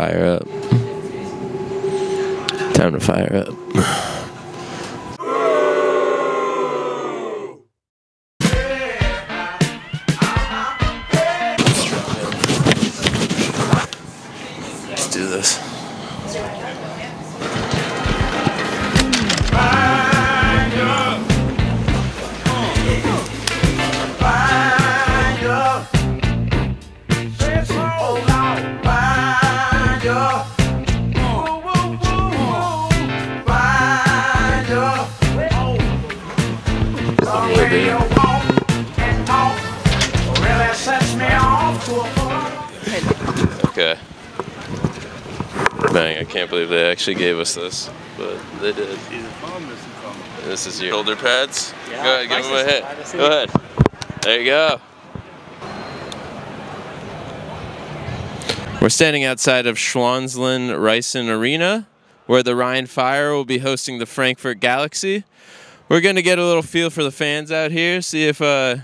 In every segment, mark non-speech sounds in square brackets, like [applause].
fire up. Time to fire up. Let's do this. Okay. Bang, I can't believe they actually gave us this, but they did. This is your shoulder pads? go ahead, give them a hit. Go ahead. There you go. We're standing outside of Schauinsland-Reisen-Arena, where the Rhein Fire will be hosting the Frankfurt Galaxy. We're going to get a little feel for the fans out here, see if uh,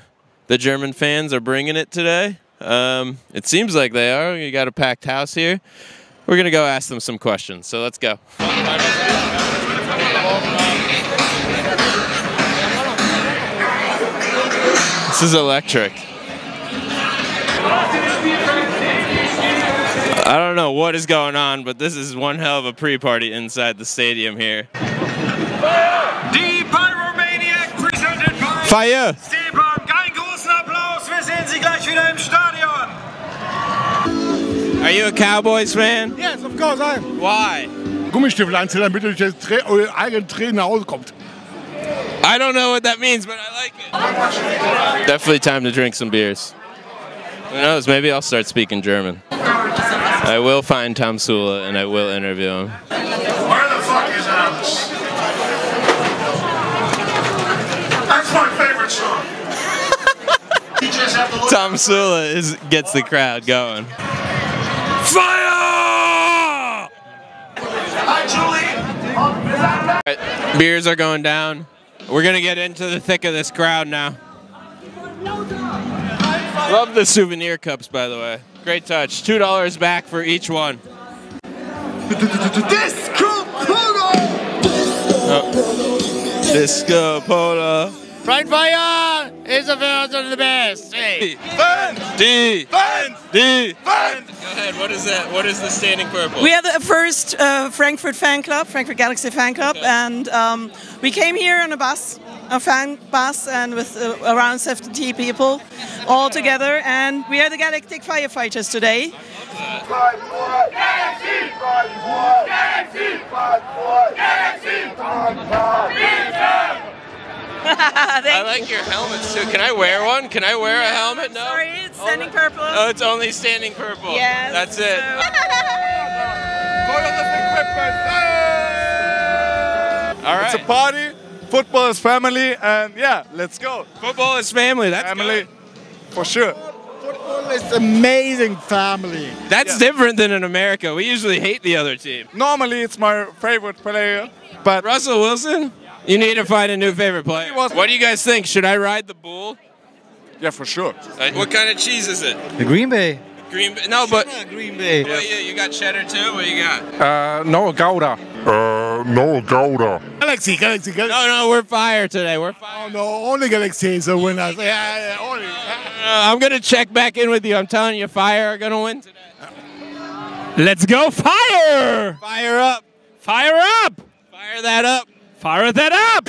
the German fans are bringing it today. Um, it seems like they are. You got a packed house here. We're gonna go ask them some questions. So let's go. This is electric. I don't know what is going on, but this is one hell of a pre-party inside the stadium here. Die Pyromaniac presented by Fire! Stepan. Keinen großen Applaus, wir sehen Sie gleich wieder im Stadion. Are you a Cowboys fan? Yes, of course I am. Why? Gummistiefel anziehen, damit ihr durch das Tra euer eigenen Tränen nach Hause kommt. I don't know what that means, but I like it. Definitely time to drink some beers. Who knows? Maybe I'll start speaking German. I will find Tom Sula and I will interview him. Where the fuck is Alice? That's my favorite song. you just have to look. Tom Sula is gets the crowd going. Fire! Julie. Beers are going down. We're gonna get into the thick of this crowd now. Love the souvenir cups, by the way. Great touch. Two dollars back for each one. Disco Polo. Oh. Disco Polo. Brian Fire is the first and the best. Hey. Fans. D. Fans. D. Fans. Go ahead. What is that? What is the standing purple? We are the first uh, Frankfurt fan club, Frankfurt Galaxy fan club, and um, we came here on a bus, a fan bus, and with uh, around 70 people all together, and we are the Galactic Firefighters today. Galaxy. Galaxy. Galaxy. [laughs] I like your helmets too. Can I wear one? Can I wear a helmet? No. Sorry, it's standing purple. Oh, it's only standing purple. Yes. That's it. [laughs] All right. It's a party. Football is family, and yeah, let's go. Football is family. That's family, good. for sure. Football is amazing family. That's different than in America. We usually hate the other team. Normally, it's my favorite player, but Russell Wilson. You need to find a new favorite player. What do you guys think? Should I ride the bull? yeah, for sure. Uh, what kind of cheese is it? The Green Bay. Green. Bay- No, but Green Bay. Well, you, you got cheddar too. What you got? Uh, no, Gouda. Uh, no Gouda. Galaxy, Galaxy, Galaxy. No, no, we're fire today. We're fire. Oh, no, only Galaxy is the winner. Yeah, yeah, only. Uh, I'm gonna check back in with you. I'm telling you, fire are gonna win today. Let's go fire! Fire up. Fire up! Fire that up. Fire that up!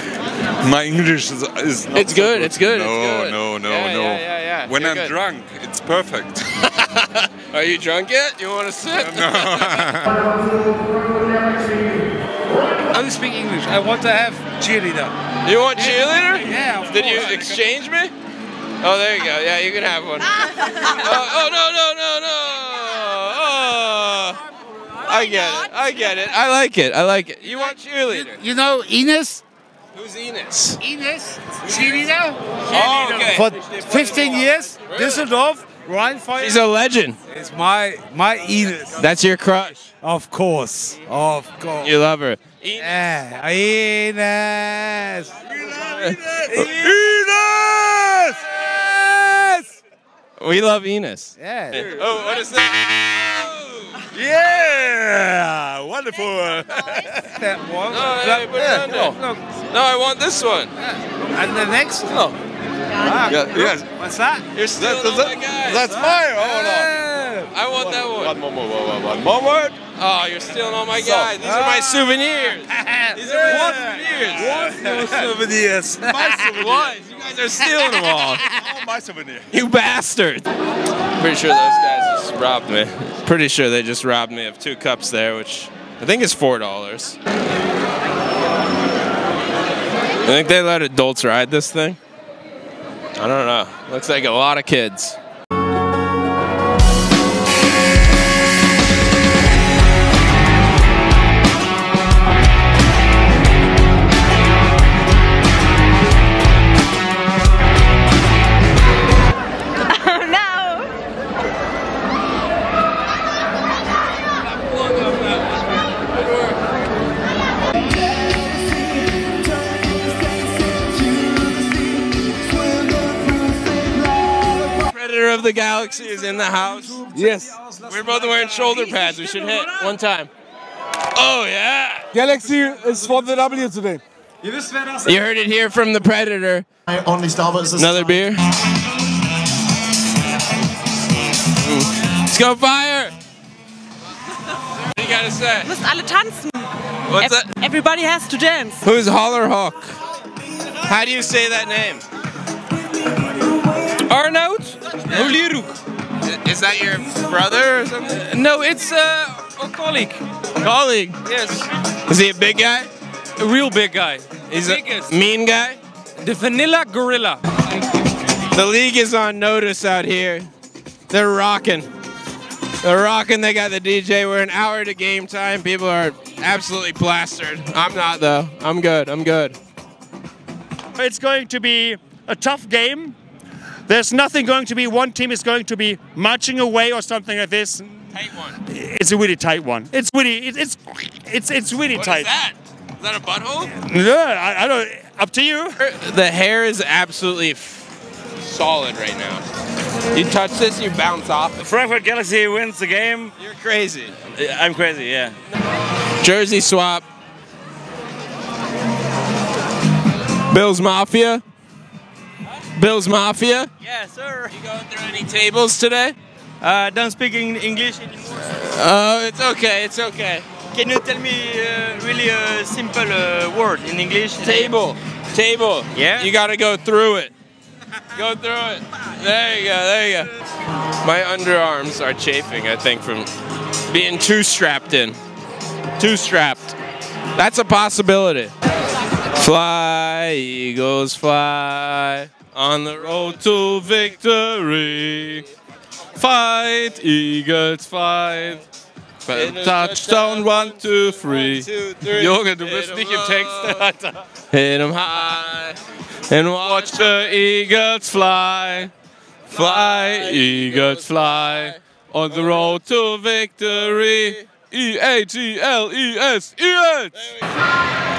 My English is, is not It's so good, it's good, No, it's good. no, no, Yeah, no. yeah, yeah, yeah. When You're I'm good. drunk, it's perfect. [laughs] Are you drunk yet? You want to sit? I don't [laughs] speak English. I want to have cheerleader. You want cheerleader? Yeah, of Did you exchange me? Oh, there you go. Yeah, you can have one. [laughs] oh, oh, no, no, no, no. Oh. I get it. I get it. I like it. I like it. You want cheerleader? You know Ines? Who's Enos? Ines? Cheerleader? Oh, okay. For 15 years, Düsseldorf, Rhein Fire. She's a legend. It's my my Ines. That's your crush. Of course. Of course. You love her. Yeah. Ines. We love Enos. Yeah. Oh, what is that? Yeah, wonderful. That one. No, hey, put it on there. Look. No, I want this one. And the next? Oh. Yeah, yes. What's that? You're stealing all my guys. that's ah, mine. Oh I want that one. One more, one more, one more, one more word. Oh, you're stealing all my guys. These are my ah. souvenirs. These are my souvenirs. No [laughs] souvenirs. [laughs] My souvenir. What? You guys are stealing them all. Oh, my souvenir. You bastard. Pretty sure those guys just robbed me. Pretty sure they just robbed me of two cups there, which I think is four dollars. I think they let adults ride this thing. I don't know. Looks like a lot of kids. Predator of the Galaxy is in the house. Yes. We're both wearing shoulder pads. We should hit one time. Oh yeah! Galaxy is for the W today. You heard it here from the Predator. Only Starbucks Another beer. Let's go fire! What do you gotta say? Müssen alle tanzen. What's that? Everybody has to dance. Who's Hollerhawk? How do you say that name? Arnoud Olieruk. Is that your brother or something? No, it's uh, a colleague. Colleague. Yes, Is he a big guy? a real big guy. He's Biggest. a mean guy? The Vanilla Gorilla. The league is on notice out here. They're rocking. They're rocking. They got the DJ. We're an hour to game time. People are absolutely plastered. I'm not though. I'm good. I'm good. It's going to be a tough game. There's nothing going to be one team is going to be marching away or something like this. Tight one. It's a really tight one. It's really it, it's it's it's really What tight. is that? Is that a butthole? Yeah, I, I don't. Up to you. The hair is absolutely f- solid right now. You touch this, you bounce off. Frankfurt Galaxy wins the game. You're crazy. Uh, I'm crazy. Yeah. Jersey swap. Bills Mafia. Bills Mafia. Yeah, sir. You going through any tables today? Uh, don't speak in English anymore. Oh, it's okay. It's okay. Can you tell me uh, really a simple uh, word in English? Table. Table. Yeah? You got to go through it. Go through it. There you go. There you go. My underarms are chafing, I think, from being too strapped in. Too strapped. That's a possibility. Fly, Eagles, fly on the road to victory. Fight, Eagles, fight. Touchdown, one, two, three. Junge, du bist nicht im Text, Alter. [laughs] Hit 'em high and watch the eagles fly. Fly, eagles fly on the road to victory. E A G L E S Eagles.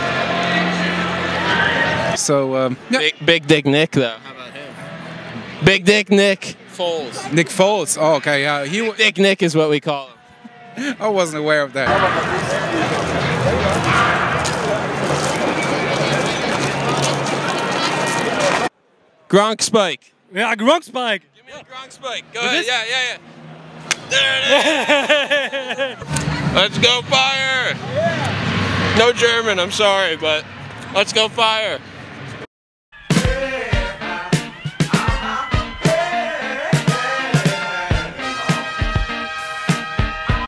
So, um, yeah. Big, big Dick Nick though. How about him? Big Dick Nick Foles. Nick Foles. Oh, okay, yeah, he. Big Dick Nick is what we call him. [laughs] I wasn't aware of that. Gronk Spike. Yeah, Gronk Spike. Give me a Gronk Spike. Go ahead. Yeah, yeah, yeah. There it is. [laughs] let's go fire. No German. I'm sorry, but let's go fire.